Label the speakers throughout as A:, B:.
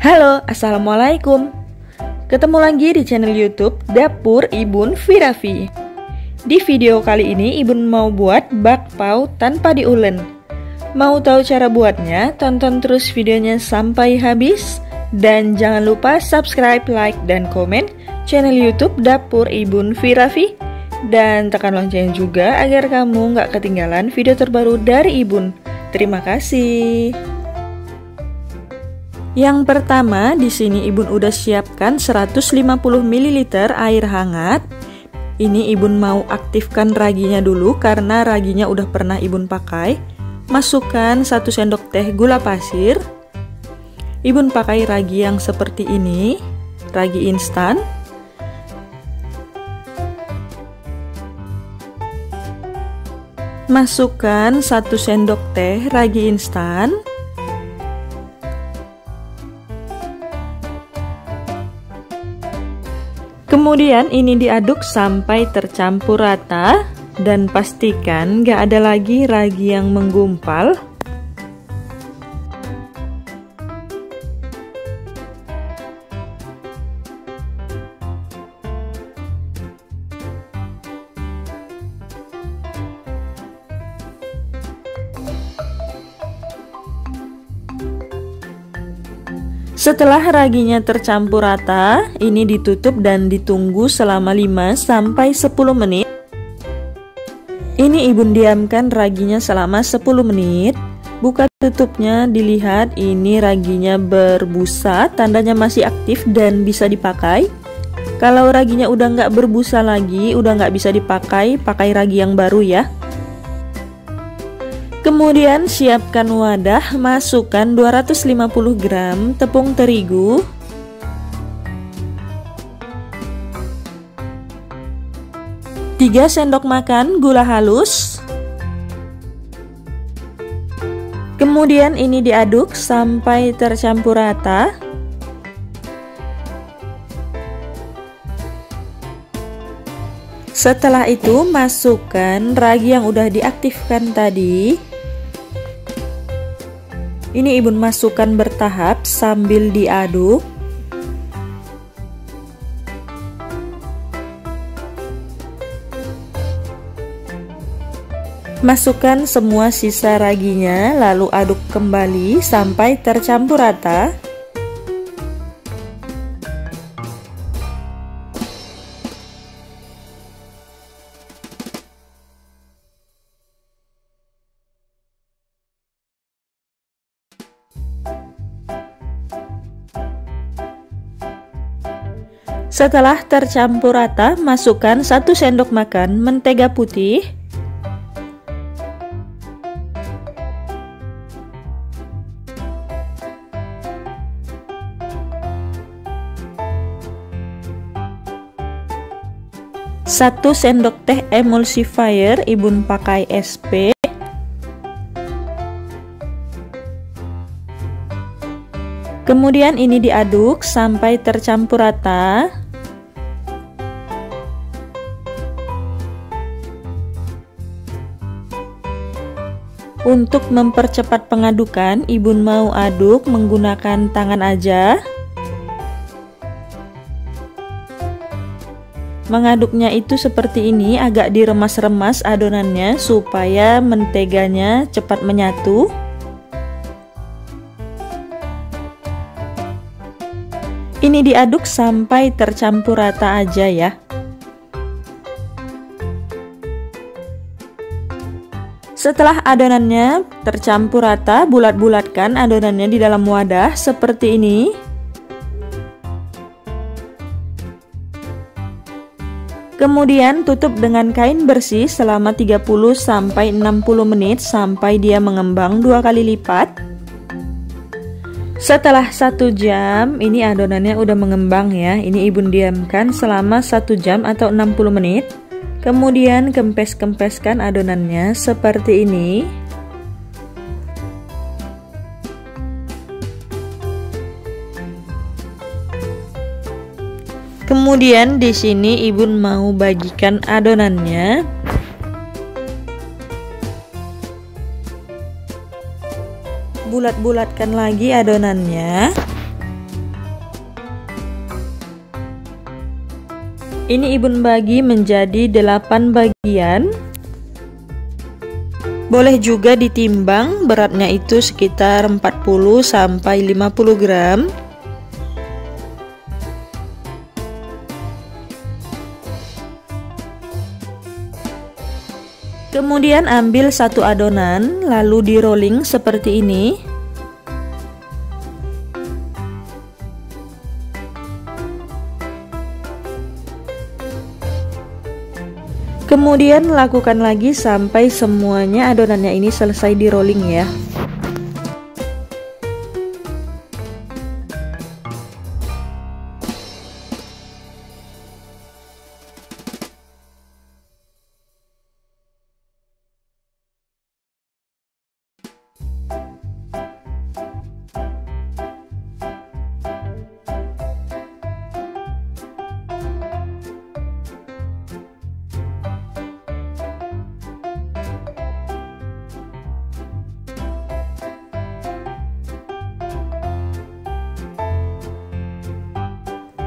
A: Halo, Assalamualaikum Ketemu lagi di channel youtube Dapur Ibun Viravi Di video kali ini Ibun mau buat bakpao tanpa diulen Mau tahu cara buatnya? Tonton terus videonya sampai habis Dan jangan lupa subscribe, like, dan komen channel youtube Dapur Ibun Viravi dan tekan lonceng juga agar kamu nggak ketinggalan video terbaru dari Ibun. Terima kasih. Yang pertama, di sini Ibun udah siapkan 150 ml air hangat. Ini Ibun mau aktifkan raginya dulu karena raginya udah pernah Ibun pakai. Masukkan 1 sendok teh gula pasir. Ibun pakai ragi yang seperti ini, ragi instan. Masukkan 1 sendok teh ragi instan. Kemudian ini diaduk sampai tercampur rata dan pastikan gak ada lagi ragi yang menggumpal. Setelah raginya tercampur rata, ini ditutup dan ditunggu selama 5 sampai 10 menit. Ini ibu diamkan raginya selama 10 menit. Buka tutupnya, dilihat ini raginya berbusa, tandanya masih aktif dan bisa dipakai. Kalau raginya udah nggak berbusa lagi, udah nggak bisa dipakai, pakai ragi yang baru ya. Kemudian siapkan wadah, masukkan 250 gram tepung terigu. Tiga sendok makan gula halus. Kemudian ini diaduk sampai tercampur rata. Setelah itu masukkan ragi yang udah diaktifkan tadi ini Ibun masukkan bertahap sambil diaduk. Masukkan semua sisa raginya lalu aduk kembali sampai tercampur rata. Setelah tercampur rata, masukkan 1 sendok makan mentega putih satu sendok teh emulsifier ibun pakai SP Kemudian ini diaduk sampai tercampur rata. Untuk mempercepat pengadukan, ibu mau aduk menggunakan tangan aja. Mengaduknya itu seperti ini, agak diremas-remas adonannya supaya menteganya cepat menyatu. Ini diaduk sampai tercampur rata aja ya. Setelah adonannya tercampur rata, bulat-bulatkan adonannya di dalam wadah seperti ini. Kemudian tutup dengan kain bersih selama 30 sampai 60 menit sampai dia mengembang dua kali lipat. Setelah satu jam, ini adonannya udah mengembang ya. Ini ibu diamkan selama satu jam atau 60 menit. Kemudian kempes-kempeskan adonannya seperti ini. Kemudian di sini ibu mau bagikan adonannya bulat-bulatkan lagi adonannya Ini ibu bagi menjadi 8 bagian. Boleh juga ditimbang, beratnya itu sekitar 40 sampai 50 gram. Kemudian ambil satu adonan, lalu di rolling seperti ini. Kemudian lakukan lagi sampai semuanya adonannya ini selesai di rolling ya.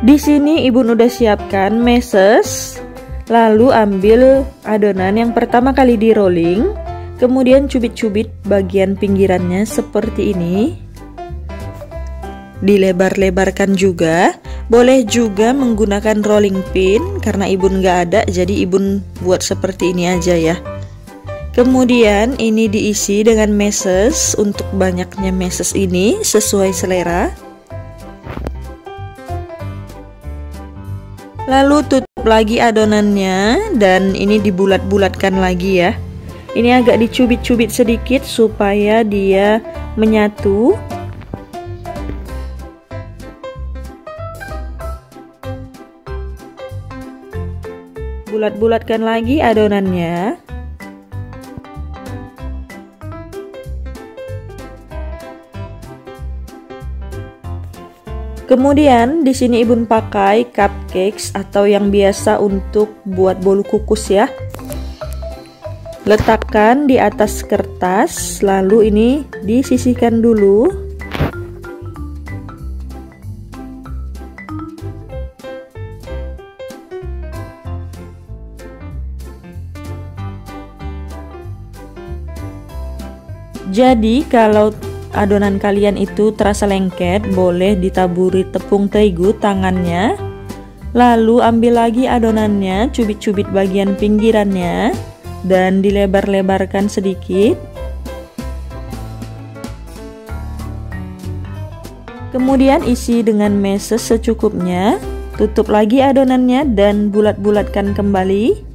A: Di sini ibu udah siapkan meses, lalu ambil adonan yang pertama kali di rolling, kemudian cubit-cubit bagian pinggirannya seperti ini. Dilebar-lebarkan juga, boleh juga menggunakan rolling pin karena ibu nggak ada, jadi ibu buat seperti ini aja ya. Kemudian ini diisi dengan meses untuk banyaknya meses ini sesuai selera. Lalu tutup lagi adonannya dan ini dibulat-bulatkan lagi ya. Ini agak dicubit-cubit sedikit supaya dia menyatu. Bulat-bulatkan lagi adonannya. Kemudian di sini ibu pakai cupcakes atau yang biasa untuk buat bolu kukus ya. Letakkan di atas kertas, lalu ini disisihkan dulu. Jadi kalau adonan kalian itu terasa lengket, boleh ditaburi tepung terigu tangannya. Lalu ambil lagi adonannya, cubit-cubit bagian pinggirannya dan dilebar-lebarkan sedikit. Kemudian isi dengan meses secukupnya. Tutup lagi adonannya dan bulat-bulatkan kembali.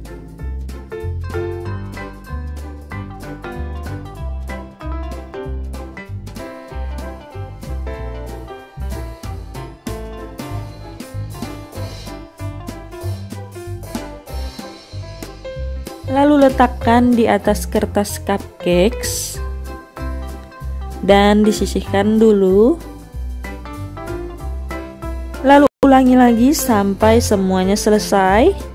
A: Letakkan di atas kertas cupcakes dan disisihkan dulu. Lalu ulangi lagi sampai semuanya selesai.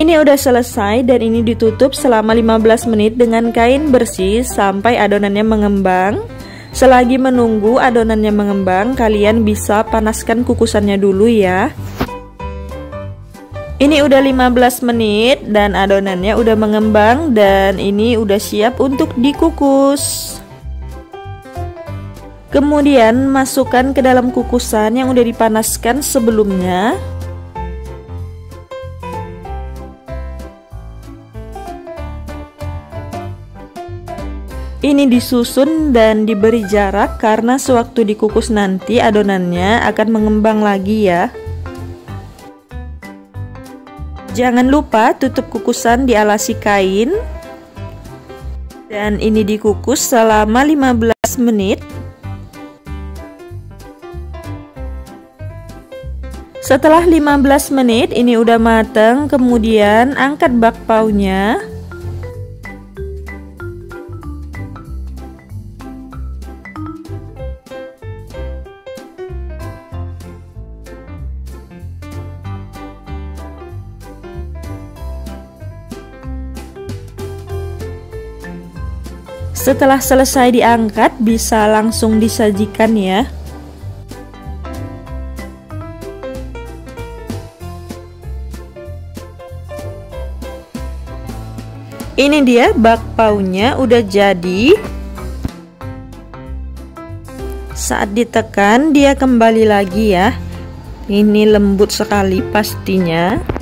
A: Ini udah selesai dan ini ditutup selama 15 menit dengan kain bersih sampai adonannya mengembang. Selagi menunggu adonannya mengembang, kalian bisa panaskan kukusannya dulu ya. Ini udah 15 menit dan adonannya udah mengembang dan ini udah siap untuk dikukus. Kemudian masukkan ke dalam kukusan yang udah dipanaskan sebelumnya. Ini disusun dan diberi jarak karena sewaktu dikukus nanti adonannya akan mengembang lagi ya. Jangan lupa tutup kukusan dialasi kain. Dan ini dikukus selama 15 menit. Setelah 15 menit ini udah mateng, kemudian angkat bakpaunya. Setelah selesai diangkat, bisa langsung disajikan ya. Ini dia bakpaunya udah jadi. Saat ditekan dia kembali lagi ya. Ini lembut sekali pastinya.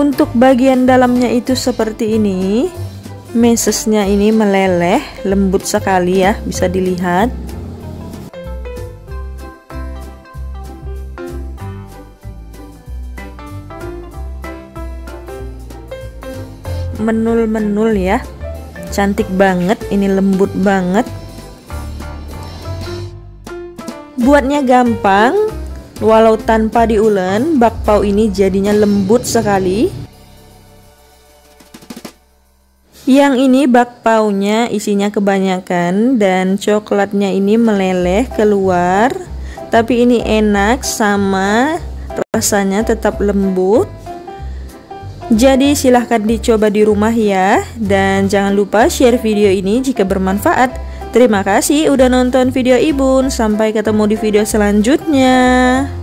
A: Untuk bagian dalamnya itu seperti ini. Mesesnya ini meleleh Lembut sekali ya Bisa dilihat. Menul-menul ya. Cantik banget Ini lembut banget. Buatnya gampang Walau tanpa diulen, bakpao ini jadinya lembut sekali. Yang ini bakpaunya isinya kebanyakan dan coklatnya ini meleleh keluar. Tapi ini enak sama rasanya tetap lembut. Jadi silahkan dicoba di rumah ya Dan jangan lupa share video ini jika bermanfaat Terima kasih udah nonton video Ibun. Sampai ketemu di video selanjutnya.